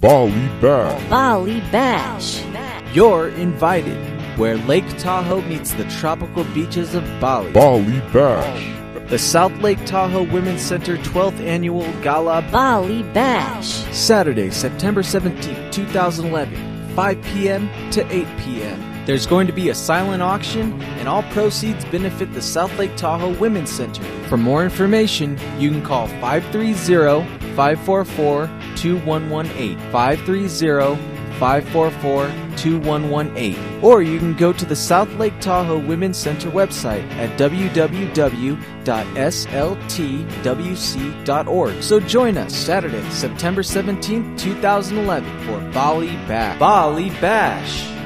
Bali Bash. Bali Bash. You're invited where Lake Tahoe meets the tropical beaches of Bali. Bali Bash. The South Lake Tahoe Women's Center 12th Annual Gala Bali Bash. Saturday, September 17, 2011, 5 p.m. to 8 p.m. There's going to be a silent auction, and all proceeds benefit the South Lake Tahoe Women's Center. For more information, you can call 530 544 2118. 530 544 2118. Or you can go to the South Lake Tahoe Women's Center website at www.sltwc.org. So join us Saturday, September 17th, 2011 for Bali Bash. Bali Bash.